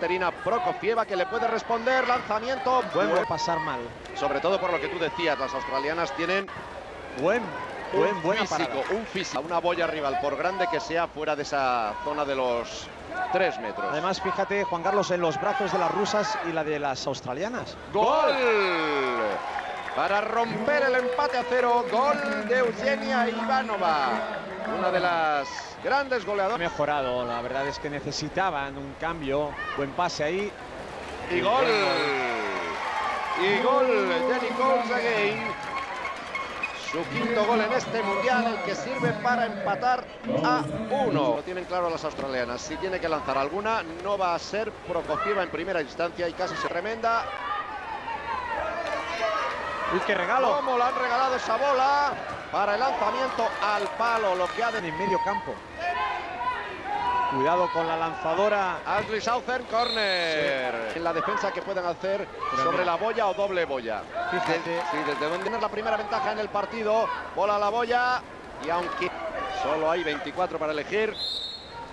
Ekaterina Prokofieva que le puede responder. Lanzamiento. A pasar mal. Sobre todo por lo que tú decías, las australianas tienen buen, buen, un buen físico, un físico, una boya rival, por grande que sea, fuera de esa zona de los tres metros. Además, fíjate, Juan Carlos, en los brazos de las rusas y la de las australianas. ¡Gol! Para romper el empate a cero, gol de Eugenia Ivanova. Una de las grandes goleadoras. Mejorado, la verdad es que necesitaban un cambio. Buen pase ahí. Y gol. Y gol de Nicole Again. Su quinto gol en este mundial, el que sirve para empatar a uno. Lo tienen claro las australianas. Si tiene que lanzar alguna, no va a ser Prokofiev en primera instancia y casi se tremenda. Uy, qué regalo. ¿Cómo le han regalado esa bola? Para el lanzamiento al palo, lo que ha de... En medio campo. Cuidado con la lanzadora. Ashley Southern, corner. En la defensa que puedan hacer sobre la boya o doble boya. Fíjate. Sí, desde donde tener la primera ventaja en el partido. Bola a la boya. Y aunque solo hay 24 para elegir.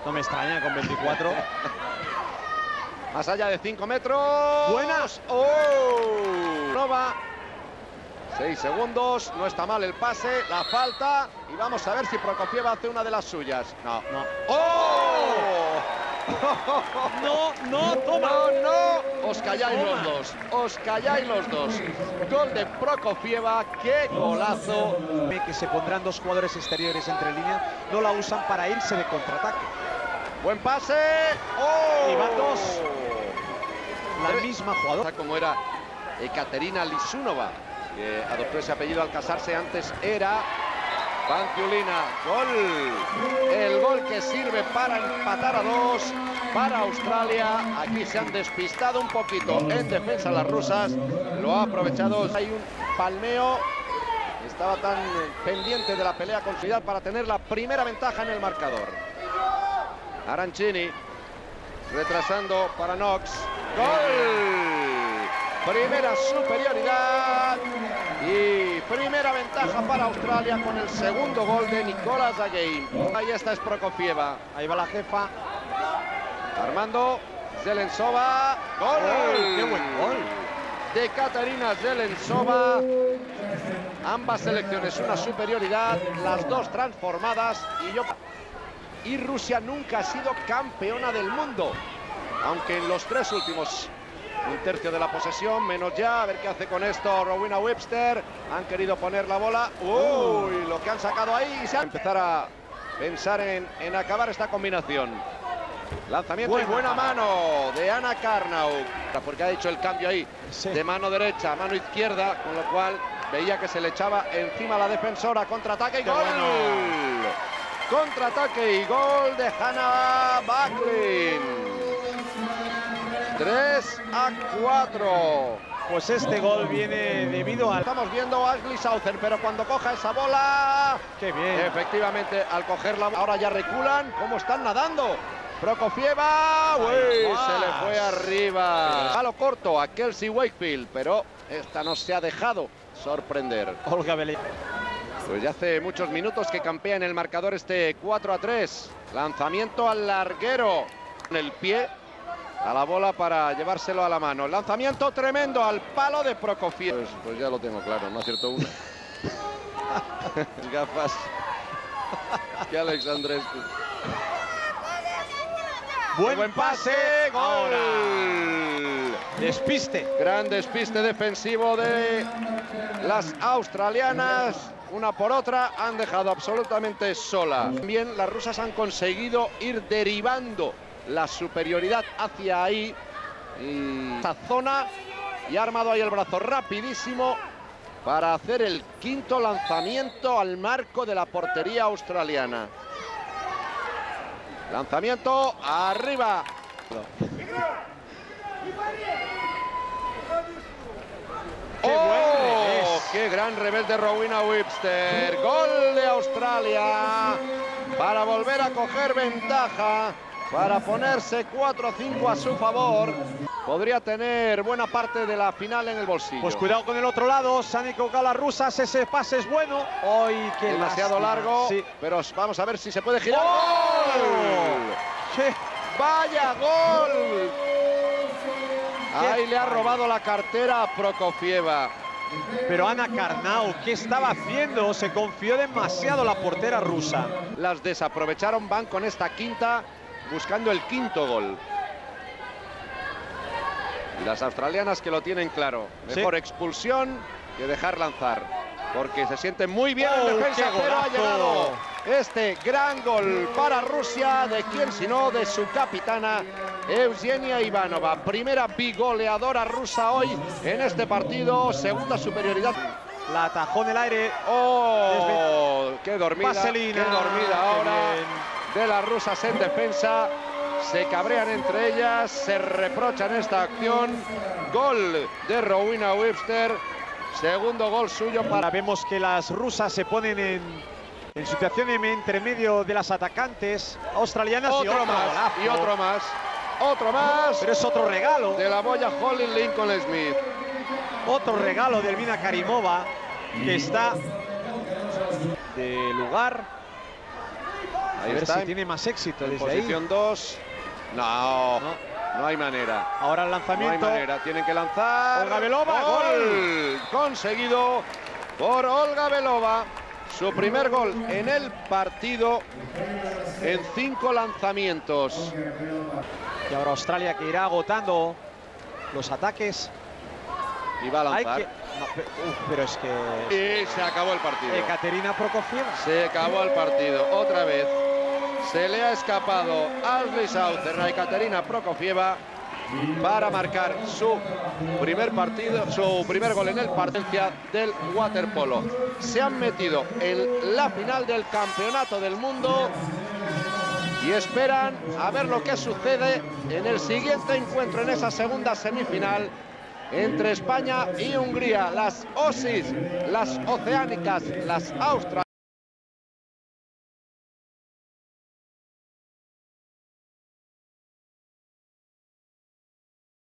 No me extraña con 24. Más allá de 5 metros. Buenas. ¡Oh! Nova. 6 segundos, no está mal el pase, la falta y vamos a ver si Prokofiev hace una de las suyas. No, no. ¡Oh! No, no, toma. No, no. Os calláis los dos. Os calláis los dos. Gol de Prokofieva. ¡Qué golazo! Que se pondrán dos jugadores exteriores entre líneas. No la usan para irse de contraataque. Buen pase. ¡Oh! Y van dos. La misma jugadora. Como era Ekaterina Lisunova que adoptó ese apellido al casarse, antes era Panciulina. Gol. El gol que sirve para empatar a dos para Australia. Aquí se han despistado un poquito en defensa las rusas. Lo ha aprovechado. Hay un palmeo. Estaba tan pendiente de la pelea con Ciudad para tener la primera ventaja en el marcador. Arancini retrasando para Knox. Gol. Primera superioridad y primera ventaja para Australia con el segundo gol de Nicolás Again. Ahí está es Prokofieva. Ahí va la jefa. Armando Zelensova. ¡Gol! ¡Qué buen gol! De Katarina Zelensova. Ambas selecciones una superioridad, las dos transformadas y yo... Y Rusia nunca ha sido campeona del mundo, aunque en los tres últimos un tercio de la posesión, menos ya, a ver qué hace con esto Rowena Webster, han querido poner la bola, uy, lo que han sacado ahí, y se a empezar a pensar en, en acabar esta combinación. Lanzamiento buena. y buena mano de Ana Karnau, porque ha hecho el cambio ahí sí. de mano derecha a mano izquierda, con lo cual veía que se le echaba encima la defensora, contraataque y gol. Bueno. Contraataque y gol de Hannah Backlin. 3 a 4. Pues este gol viene debido al... Estamos viendo a Ashley Southern, pero cuando coja esa bola... ¡Qué bien! Efectivamente, al cogerla, ahora ya reculan. ¿Cómo están nadando? Prokofieva, uy, se le fue arriba. A lo corto a Kelsey Wakefield, pero esta no se ha dejado sorprender. Olga Belé. Pues ya hace muchos minutos que campea en el marcador este 4 a 3. Lanzamiento al larguero. En el pie a la bola para llevárselo a la mano. Lanzamiento tremendo al palo de Prokofiev. Pues, pues ya lo tengo claro, no acierto una. gafas. que Alex Andrescu. Buen, buen pase, gol. Ahora. Despiste. Gran despiste defensivo de las australianas. Una por otra han dejado absolutamente sola. También las rusas han conseguido ir derivando la superioridad hacia ahí. Y esta zona y ha armado ahí el brazo rapidísimo para hacer el quinto lanzamiento al marco de la portería australiana. Lanzamiento arriba. ¡Qué, oh, ¡Qué gran revés de Rowena Webster! Gol de Australia para volver a coger ventaja para ponerse 4-5 a su favor. Podría tener buena parte de la final en el bolsillo. Pues cuidado con el otro lado, Sánico Gala Rusas, ese pase es bueno. Hoy que demasiado largo, sí. pero vamos a ver si se puede girar. ¡Gol! ¡Vaya gol! Ahí le ha robado la cartera a Prokofieva. Pero Ana Karnau, ¿qué estaba haciendo? Se confió demasiado la portera rusa. Las desaprovecharon, van con esta quinta, buscando el quinto gol. Y las australianas que lo tienen claro. Mejor Sí. expulsión que dejar lanzar. Porque se siente muy bien ¡Oh, en defensa, pero ha llegado este gran gol para Rusia. ¿De quién sino de su capitana Eugenia Ivanova? Primera bigoleadora rusa hoy en este partido. Segunda superioridad. La atajó en el aire. ¡Oh! ¡Qué dormida! Vaselina. ¡Qué dormida ahora! De las rusas en defensa. Se cabrean entre ellas, se reprochan esta acción. Gol de Rowena Webster. Segundo gol suyo Ahora para... vemos que las rusas se ponen en, en situación en- entre medio de las atacantes australianas y Otro otro más, golazo. y otro más. Otro más Pero es otro regalo. de la boya Holly Lincoln Smith. Otro regalo de Elvina Karimova que está de lugar. A Ahí ver está, si en tiene más éxito desde ahí. posición 2. No, No. no hay manera. Ahora el No hay lanzamiento. manera, tienen que lanzar. Olga Belova, gol conseguido por Olga Belova. Su primer gol en el partido en cinco lanzamientos. Y ahora Australia que irá agotando los ataques. Y va a lanzar. que... no, pero es que Y se acabó el partido. Ekaterina Prokofiev Se acabó el partido. Otra vez se le ha escapado a Ashley Sauter a Ekaterina Prokofieva para marcar su primer partido, su primer gol en el partido del waterpolo. Se han metido en la final del campeonato del mundo y esperan a ver lo que sucede en el siguiente encuentro, en esa segunda semifinal entre España y Hungría. Las OSIS, las oceánicas, las australianas.